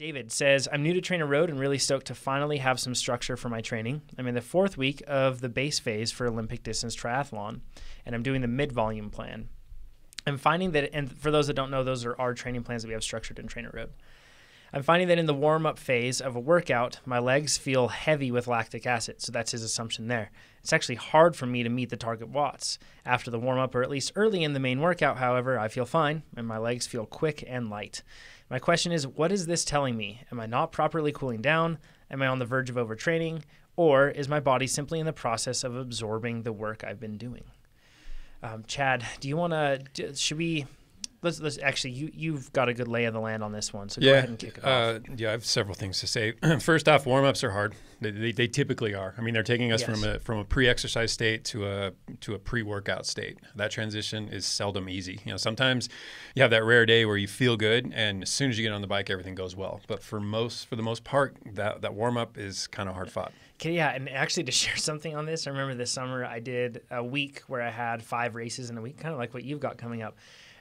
David says, I'm new to TrainerRoad and really stoked to finally have some structure for my training. I'm in the fourth week of the base phase for Olympic distance triathlon, and I'm doing the mid volume plan. I'm finding that, and for those that don't know, those are our training plans that we have structured in TrainerRoad. I'm finding that in the warm up phase of a workout, my legs feel heavy with lactic acid. So that's his assumption there. It's actually hard for me to meet the target watts. After the warm up, or at least early in the main workout, however, I feel fine and my legs feel quick and light. My question is what is this telling me? Am I not properly cooling down? Am I on the verge of overtraining? Or is my body simply in the process of absorbing the work I've been doing? Um, Chad, do you want to? Should we? Let's, let's actually you you've got a good lay of the land on this one, so yeah, go ahead and kick it off. Uh, yeah, I have several things to say. First off, warm ups are hard. They, they, they, typically are. I mean, they're taking us yes. from a from a pre-exercise state to a to a pre-workout state. That transition is seldom easy. You know, sometimes you have that rare day where you feel good, and as soon as you get on the bike, everything goes well. But for most for the most part, that that warm up is kind of hard fought. Okay, yeah, and actually to share something on this, I remember this summer I did a week where I had five races in a week, kind of like what you've got coming up.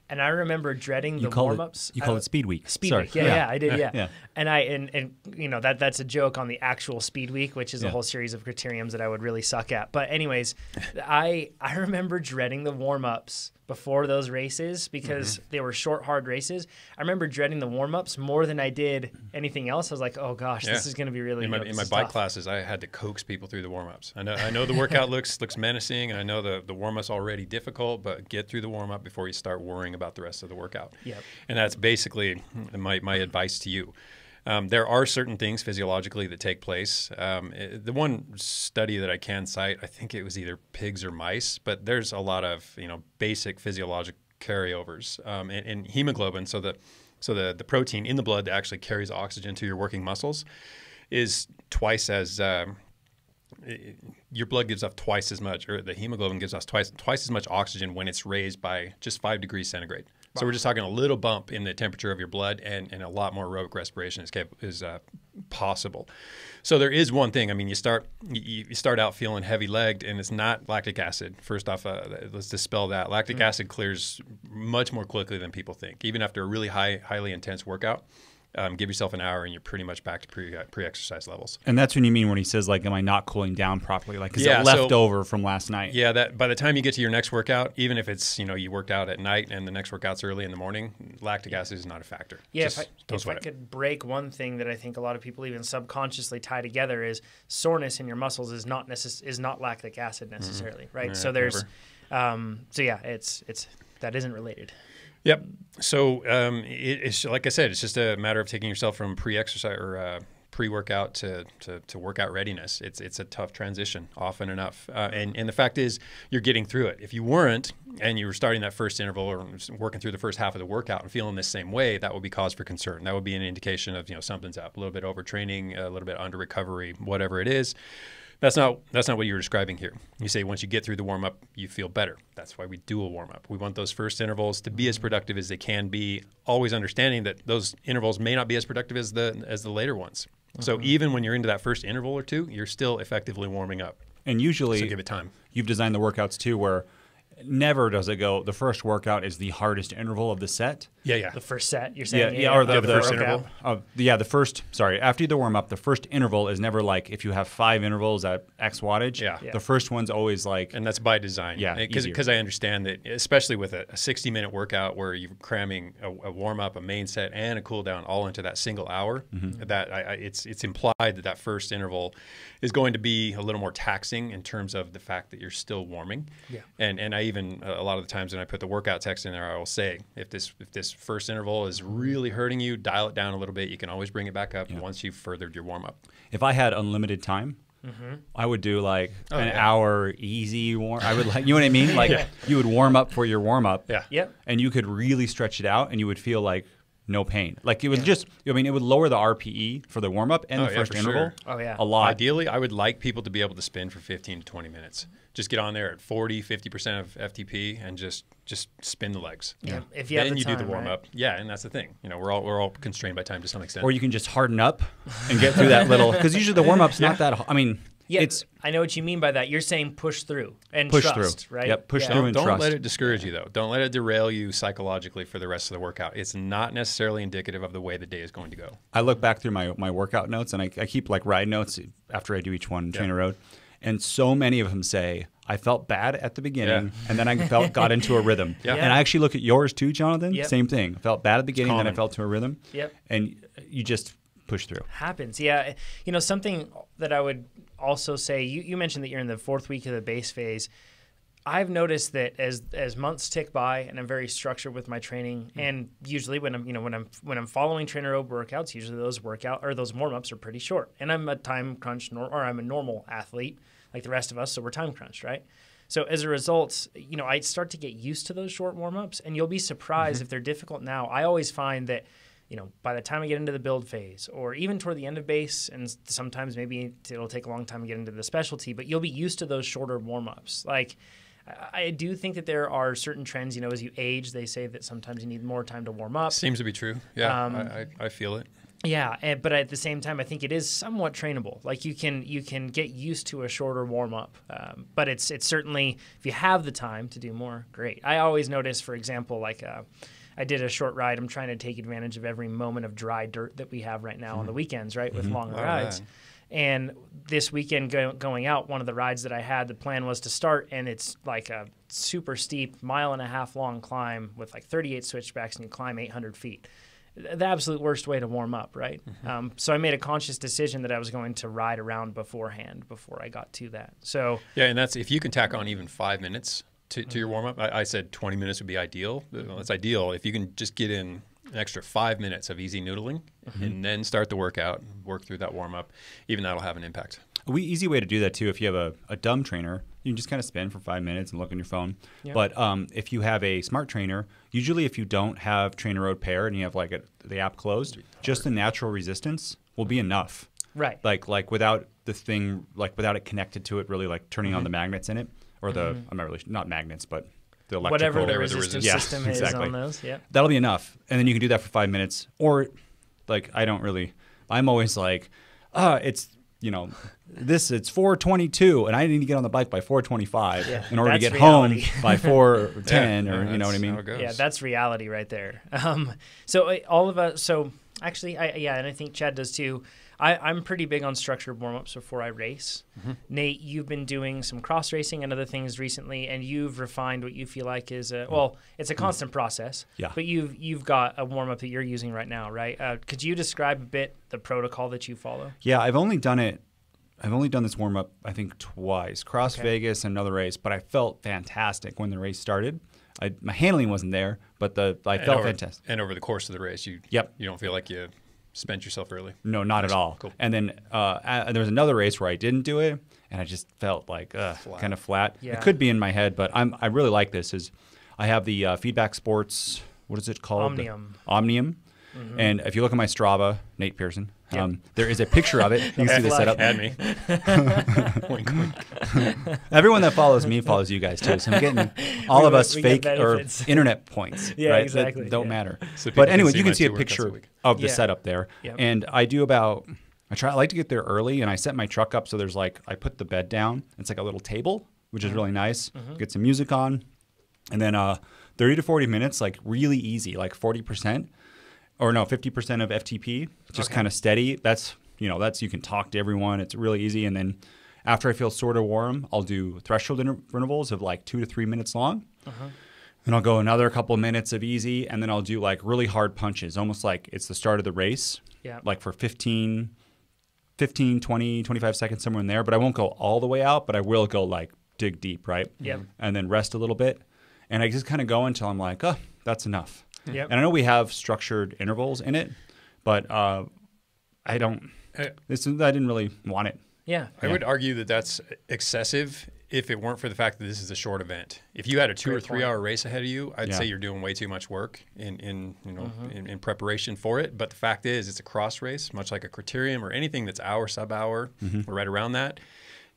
And I remember dreading the warm ups. You call it Speed Week. Speed Sorry. Week. Yeah, yeah, yeah, I did. Yeah. yeah. And I and, and you know that that's a joke on the actual Speed Week, which is yeah. a whole series of criteriums that I would really suck at. But anyways, I I remember dreading the warm ups before those races because mm-hmm. they were short, hard races. I remember dreading the warm ups more than I did anything else. I was like, oh gosh, yeah. this is going to be really. In my, in my bike tough. classes, I had to coax people through the warm ups. I know I know the workout looks looks menacing, and I know the the warm ups already difficult, but get through the warm up before you start worrying about the rest of the workout. Yep. And that's basically my my advice to you. Um, there are certain things physiologically that take place. Um, it, eh, the one study that I can cite, I think it was either pigs or mice, but there's a lot of you know basic physiologic carryovers um, in, in, hemoglobin. So the so the the protein in the blood that actually carries oxygen to your working muscles is twice as um, your blood gives off twice as much, or the hemoglobin gives off twice twice as much oxygen when it's raised by just five degrees centigrade. So we're just talking a little bump in the temperature of your blood, and, and a lot more aerobic respiration is is uh, possible. So there is one thing. I mean, you start you, you start out feeling heavy legged, and it's not lactic acid. First off, uh, let's dispel that. Lactic mm-hmm. acid clears much more quickly than people think, even after a really high, highly intense workout um, give yourself an hour and you're pretty much back to pre uh, pre exercise levels. And that's when you mean when he says like, "Am I not cooling down properly?" Like, is yeah, it left so, over from last night? Yeah, that by the time you get to your next workout, even if it's you know you worked out at night and the next workout's early in the morning, lactic acid is not a factor. Yeah, Just if I, if I could break one thing that I think a lot of people even subconsciously tie together is soreness in your muscles is not necess- is not lactic acid mm-hmm. necessarily, mm-hmm. right? Yeah, so there's, um, so yeah, it's it's that isn't related. Yep. So um, it, it's like I said, it's just a matter of taking yourself from pre-exercise or uh, pre-workout to, to, to, workout readiness. It's it's a tough transition, often enough. Uh, and and the fact is, you're getting through it. If you weren't, and you were starting that first interval or working through the first half of the workout and feeling the same way, that would be cause for concern. That would be an indication of you know something's up, a little bit overtraining, a little bit under recovery, whatever it is. That's not that's not what you're describing here. You say once you get through the warm up, you feel better. That's why we do a warm up. We want those first intervals to be as productive as they can be, always understanding that those intervals may not be as productive as the as the later ones. Mm-hmm. So even when you're into that first interval or two, you're still effectively warming up. And usually, so give it time. You've designed the workouts too, where never does it go. The first workout is the hardest interval of the set. Yeah, yeah. The first set, you're saying? Yeah, yeah, or the, yeah, the, the first interval. Uh, yeah, the first. Sorry, after the warm up, the first interval is never like if you have five intervals at X wattage. Yeah. yeah. The first one's always like. And that's by design. Yeah, because I understand that, especially with a, a 60 minute workout where you're cramming a, a, warm up, a main set, and a cool down all into that single hour. Mm-hmm. That I, I, it's it's implied that that first interval is going to be a little more taxing in terms of the fact that you're still warming. Yeah. And and I even a lot of the times when I put the workout text in there, I will say if this if this first interval is really hurting you, dial it down a little bit. You can always bring it back up yeah. once you've furthered your warm up. If I had unlimited time, Mm-hmm. I would do like oh, an yeah. hour easy warm. I would like, you know what I mean? Like yeah. you would warm up for your warm up. Yeah. Yep. And you could really stretch it out, and you would feel like no pain. Like it would yeah. just, I mean, it would lower the RPE for the warm up and oh, the first interval. Sure. Oh yeah, a lot. Ideally, I would like people to be able to spin for 15 to 20 minutes. Just get on there at 40, 50 percent of FTP and just just spin the legs. Yeah, yeah. if you then the you time, do the warm right? up. Yeah, and that's the thing. You know, we're all we're all constrained by time to some extent. Or you can just harden up and get through that little because usually the warm up's yeah. not that. I mean, Yeah, it's I know what you mean by that. You're saying push through and Push trust, through. right? Yep, push Yeah. through Don't, and don't trust. let it discourage you though. Don't let it derail you psychologically for the rest of the workout. It's not necessarily indicative of the way the day is going to go. I look back through my, my workout notes and I, I keep like ride notes after I do each one, TrainerRoad. And so many of them say, I felt bad at the beginning Yeah. and then I felt got into a rhythm. Yeah. And I actually look at yours too, Jonathan. Yep. Same thing. I felt bad at the beginning, then I felt to a rhythm. Yep. And you just push through. happens. Yeah, you know something that I would also say. You, you mentioned that you're in the fourth week of the base phase. I've noticed that as as months tick by, and I'm very structured with my training, hmm. and usually when I'm you know when I'm when I'm following TrainerRoad workouts, usually those workout or those warm ups are pretty short, and I'm a time crunch nor, or I'm a normal athlete like the rest of us, so we're time crunched, right? So as a result, you know, I start to get used to those short warm ups, and you'll be surprised mm-hmm. if they're difficult now. I always find that you know, by the time I get into the build phase or even toward the end of base, and sometimes maybe it'll take a long time to get into the specialty, but you'll be used to those shorter warm ups. Like, I do think that there are certain trends, you know, as you age, they say that sometimes you need more time to warm up. Seems to be true. Yeah, Um, I, I, I feel it. Yeah, and, but at the same time, I think it is somewhat trainable. Like you can you can get used to a shorter warm up, um, but it's it's certainly if you have the time to do more, great. I always notice, for example, like uh, I did a short ride. I'm trying to take advantage of every moment of dry dirt that we have right now on the mm-hmm. weekends, right, with mm-hmm. long Oh, rides. And this weekend go, going out, one of the rides that I had, the plan was to start, and it's like a super steep, mile and a half long climb with like 38 switchbacks, and you climb 800 feet the absolute worst way to warm up, right? Mm-hmm. Um, so I made a conscious decision that I was going to ride around beforehand before I got to that. So Yeah, and that's if you can tack on even five minutes to, to your warm up. I, I said 20 minutes would be ideal. Well, That's ideal. If you can just get in an extra five minutes of easy noodling and then start the workout, work through that warm up, even that'll have an impact. A wee- easy way to do that too, if you have a, a dumb trainer, you can just kind of spin for five minutes and look on your phone. Yeah. But um, if you have a smart trainer, usually if you don't have Trainer Road Pair and you have like a, the app closed, just the natural resistance will be enough. right, Like like without the thing, like without it connected to it, really like turning on the magnets in it, or the I'm not really not magnets, but the electrical. whatever the Whatever the resistance resistance- system Yeah, is exactly. on those. Yeah. That'll be enough, and then you can do that for five minutes. Or, like, I don't really. I'm always like, uh, it's you know, this it's 4:22, and I need to get on the bike by 4:25 Yeah, in order to get reality. home by 4:10, Yeah, or you know what I mean. how it goes. Yeah, that's reality right there. Um, so uh, all of us. So actually, I, yeah, and I think Chad does too. I, I'm pretty big on structured warm ups before I race. Mm-hmm. Nate, you've been doing some cross racing and other things recently, and you've refined what you feel like is a well, it's a constant process. Mm-hmm. Yeah. But you've you've got a warm up that you're using right now, right? Uh, could you describe a bit the protocol that you follow? Yeah, I've only done it. I've only done this warm up, I think, twice. Cross Okay. Vegas and another race, but I felt fantastic when the race started. I, my handling wasn't there, but the I And felt over, fantastic. And over the course of the race, you Yep. you don't feel like you spent yourself early. No, not at all. Cool. And then uh, a- there was another race where I didn't do it, and I just felt like uh, kind of flat. Yeah. It could be in my head, but I'm I really like this. Is I have the uh, Feedback Sports. What is it called? The- Omnium. Omnium. And if you look at my Strava, Nate Pearson, Yep. um, there is a picture of it. You can see the setup. Add me. wink, wink. Everyone that follows me follows you guys too. So I'm getting all We- of us fake or internet points. Yeah, right, that exactly, don't yeah. matter. So but anyway, you can see a two workouts a picture of the Yeah. setup there. Yep. And I do about. I try. I like to get there early, and I set my truck up so there's like I put the bed down. It's like a little table, which Mm-hmm. is really nice. Get some music on, and then uh, 30 to 40 minutes, like really easy, like 40 percent, or no, 50 percent of FTP, just Okay. kind of steady. That's you know that's you can talk to everyone. It's really easy, and then after I feel sort of warm, I'll do threshold inter- intervals of like two to three minutes long. Then I'll go another couple minutes of easy, and then I'll do like really hard punches, almost like it's the start of the race, Yeah. like for 15, 15, 20, 25 seconds, somewhere in there. But I won't go all the way out, but I will go like dig deep, right? Yep. And then rest a little bit. And I just kind of go until I'm like, oh, that's enough. Yep. And I know we have structured intervals in it, but uh, I don't, Uh, this, I didn't really want it. Yeah. I would argue that that's excessive if it weren't for the fact that this is a short event. If you had a two Great or three point. hour race ahead of you, I'd Yeah. say you're doing way too much work in, in you know Mm-hmm. in, in preparation for it. But the fact is, it's a cross race, much like a criterium or anything that's hour sub hour Mm-hmm. or right around that.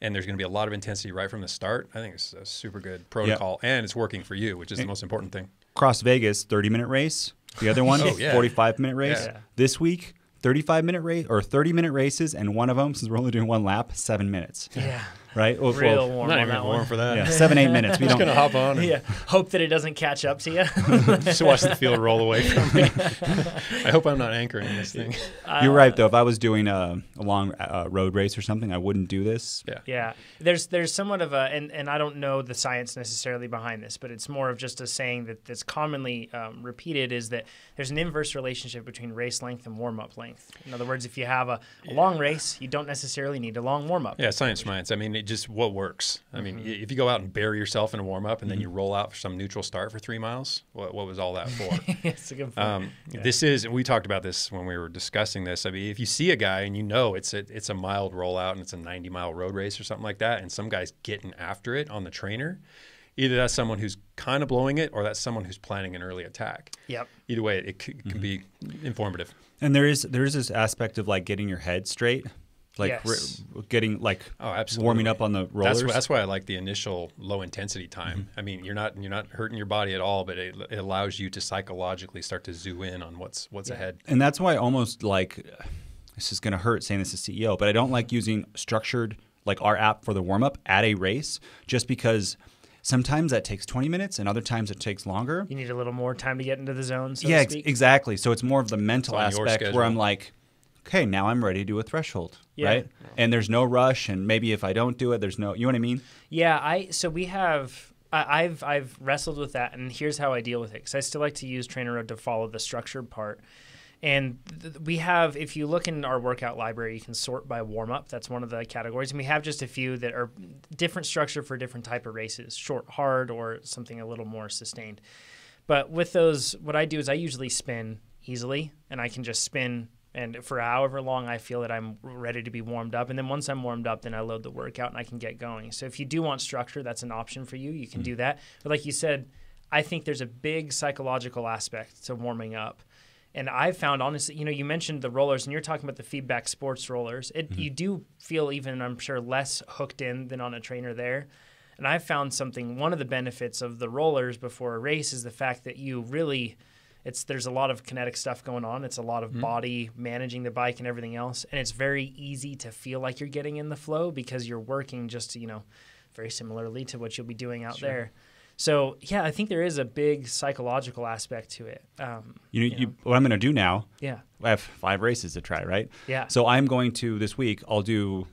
And there's going to be a lot of intensity right from the start. I think it's a super good protocol, and it's working for you, which is the most important thing. Cross Vegas, 30 minute race. The other one, Oh, yeah. 45 minute race. Yeah. This week, 35 minute race or 30 minute races, and one of them, since we're only doing one lap, seven minutes. Yeah. Right? Well, Real well, warm I'm not on even that warm one. for that. yeah, seven, eight minutes. We I'm just don't. gonna hop on and Yeah. Hope that it doesn't catch up to you. just watch the field roll away from me. I hope I'm not anchoring this thing. You're right, though. If I was doing a, a long uh, road race or something, I wouldn't do this. Yeah. Yeah, there's there's somewhat of a and, and I don't know the science necessarily behind this, but it's more of just a saying that that's commonly um, repeated is that there's an inverse relationship between race length and warm up length. In other words, if you have a, a long race, you don't necessarily need a long warm up. Yeah, science reminds. I mean, it just what works. I mean, Mm-hmm. y if you go out and bury yourself in a warm up and then you roll out for some neutral start for three miles, what, what was all that for? it's a good point. Um, This is, and we talked about this when we were discussing this. I mean, if you see a guy and you know it's a it's a mild rollout and it's a 90 mile road race or something like that, and some guy's getting after it on the trainer, either that's someone who's kind of blowing it or that's someone who's planning an early attack. yep. Either way, it, c- can be informative. And there is there is this aspect of like getting your head straight, like Yes. r- getting like Oh, absolutely. warming up on the rollers. That's, that's why I like the initial low intensity time. Mm-hmm. I mean, you're not you're not hurting your body at all, but it, it allows you to psychologically start to zoo in on what's what's ahead. and that's why I almost like this is going to hurt saying this as CEO, but I don't like using structured like our app for the warm up at a race just because sometimes that takes 20 minutes and other times it takes longer. You need a little more time to get into the zone. So yeah, to ex- exactly. So it's more of the mental It's on your aspect where I'm like, okay, now I'm ready to do a threshold, Yeah. right? And there's no rush, and maybe if I don't do it, there's no, you know what I mean? Yeah, I so we have I, I've I've wrestled with that, and here's how I deal with it because I still like to use TrainerRoad to follow the structured part. And th- we have, if you look in our workout library, you can sort by warm up. That's one of the categories, and we have just a few that are different structure for different type of races, short, hard, or something a little more sustained. But with those, what I do is I usually spin easily, and I can just spin and for however long I feel that I'm ready to be warmed up. And then once I'm warmed up, then I load the workout and I can get going. So if you do want structure, that's an option for you. You can do mm-hmm. that. But like you said, I think there's a big psychological aspect to warming up. And I've found honestly, you know, you mentioned the rollers and you're talking about the feedback sports rollers. It mm-hmm. you do feel even I'm sure less hooked in than on a trainer there. And I've found something one of the benefits of the rollers before a race is the fact that you really it's there's a lot of kinetic stuff going on. It's a lot of body managing the bike and everything else. And it's very easy to feel like you're getting in the flow because you're working just, you know, very similarly to what you'll be doing out there. So yeah, I think there is a big psychological aspect to it. Um, You know, you, what I'm going to do now, yeah, I have five races to try, right? Yeah. So I'm going to this week. I'll do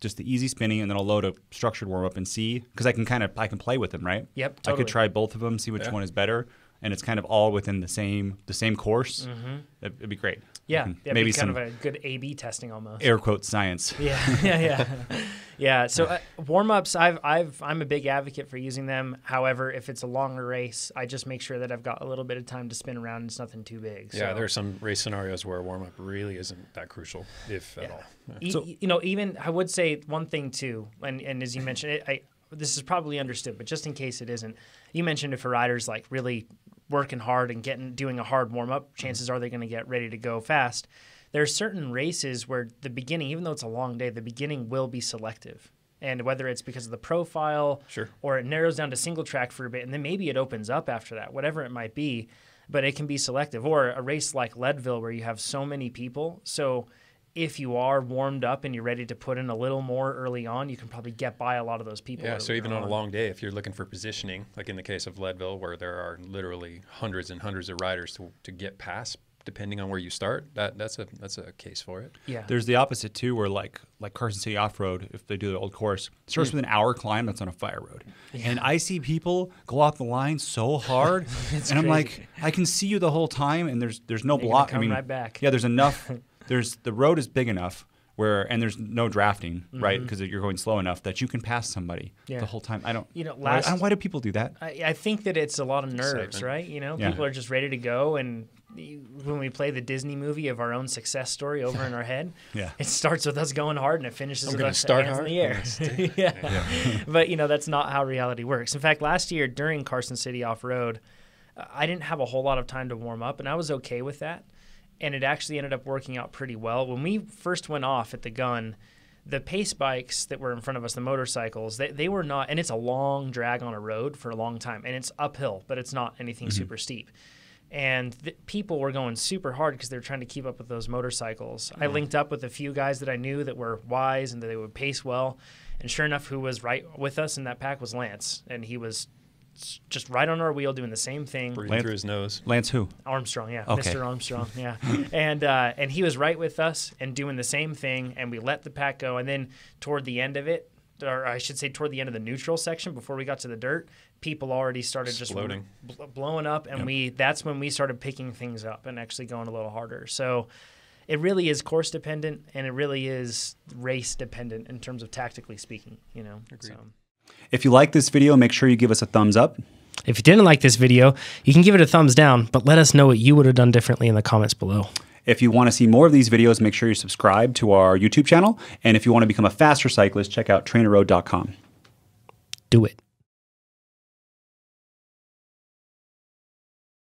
just the easy spinning, and then I'll load a structured warm up and see because I can kind of I can play with them, right? Yep, Totally. I could try both of them, see which Yeah. one is better, and it's kind of all within the same the same course. It'd, it'd be great. Mm-hmm. yeah, yeah maybe be kind some of a good A/B testing almost. air quote science. Yeah, yeah, yeah, yeah. So uh, warm ups, I've, I've, I'm a big advocate for using them. However, if it's a longer race, I just make sure that I've got a little bit of time to spin around. and It's nothing too big. Yeah, there are some race scenarios where a warm up really isn't that crucial, if at all. Yeah. E- So- you know, even I would say one thing too, and, and as you mentioned, it, I this is probably understood, but just in case it isn't, you mentioned if a rider's like really working hard and getting doing a hard warm up, mm-hmm. chances are they're going to get ready to go fast. There are certain races where the beginning, even though it's a long day, the beginning will be selective. And whether it's because of the profile Sure. or it narrows down to single track for a bit and then maybe it opens up after that, whatever it might be, but it can be selective. Or a race like Leadville where you have so many people. So if you are warmed up and you're ready to put in a little more early on, you can probably get by a lot of those people. Yeah, so even on a long day, if you're looking for positioning, like in the case of Leadville, where there are literally hundreds and hundreds of riders to, to get past, depending on where you start, that that's a that's a case for it. Yeah. There's the opposite too, where like like Carson City Off Road, if they do the old course, it Mm. starts with an hour climb that's on a fire road, and I see people go off the line so hard, and I'm like. I can see you the whole time, and there's there's no You're gonna block. I mean, right back. yeah, there's enough. there's the road is big enough where, and there's no drafting, right? Because you're going slow enough that you can pass somebody Mm-hmm. Yeah. the whole time. I don't. You know, why, last- I don't- why do people do that? I, I think that it's a lot of nerves, Excitement. right? You know, Yeah. people are just ready to go, and you- when we play the Disney movie of our own success story over in our head, Yeah. it starts with us going hard and it finishes I'm with us start hands hard, in the air. gonna yeah. but you know that's not how reality works. In fact, last year during Carson City Off Road, uh, I didn't have a whole lot of time to warm up, and I was okay with that. And it actually ended up working out pretty well. When we first went off at the gun, the pace bikes that were in front of us, the motorcycles, they, they were not, and it's a long drag on a road for a long time, and it's uphill, but it's not anything mm-hmm. super steep. and th- people were going super hard because they were trying to keep up with those motorcycles. I linked up with a few guys that I knew that were wise and that they would pace well. And sure enough, who was right with us in that pack was Lance, and he was just right on our wheel doing the same thing. Breathing Lance- through his nose. Lance who? Armstrong, yeah, Okay. Mr. Armstrong, yeah, and uh, and he was right with us and doing the same thing, and we let the pack go, and then toward the end of it, or I should say toward the end of the neutral section before we got to the dirt, people already started just Exploding. bl- blowing up, and we that's when we started picking things up and actually going a little harder. So. It really is course dependent, and it really is race dependent in terms of tactically speaking. You know, so. If you like this video, make sure you give us a thumbs up. If you didn't like this video, you can give it a thumbs down, but let us know what you would have done differently in the comments below. If you want to see more of these videos, make sure you subscribe to our YouTube channel. And if you want to become a faster cyclist, check out trainerroad.com. Do it.